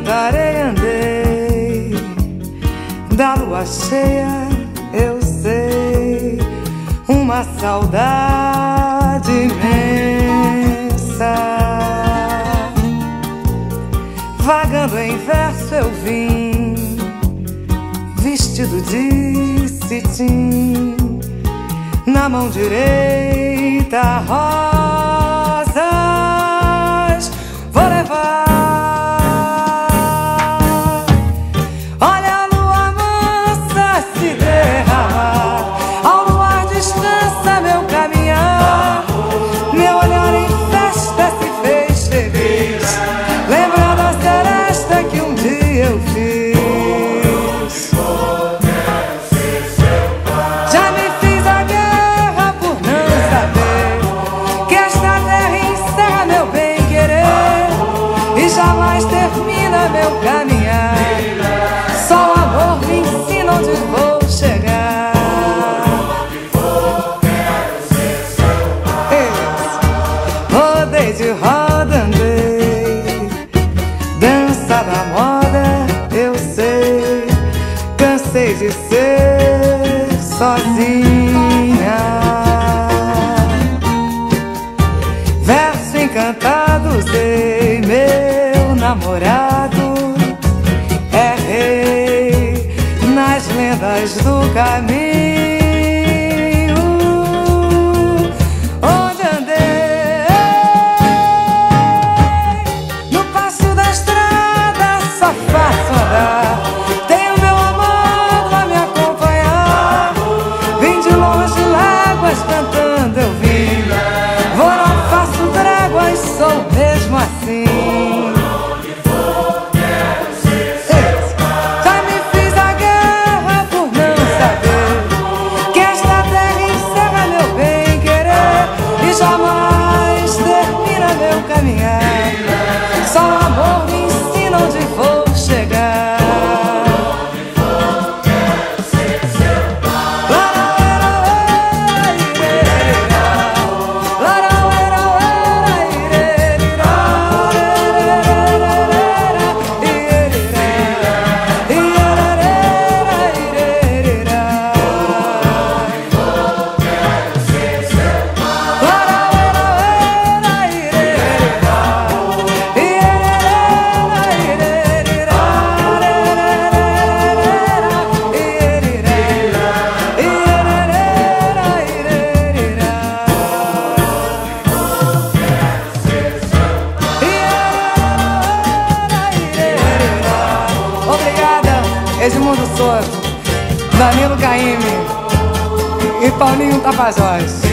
cantarei, andei da lua cheia, eu sei uma saudade imensa. Vagando em verso eu vim, vestido de cetim, na mão direita rosas. Termina meu caminhar. Só o amor me ensina onde vou chegar. Rodei de roda, andei. Dança da moda, eu sei. Cansei de ser sozinha. Meu namorado. É rei nas lendas do caminho. Edmundo Souza, Danilo Caime e Paulinho Tapajós.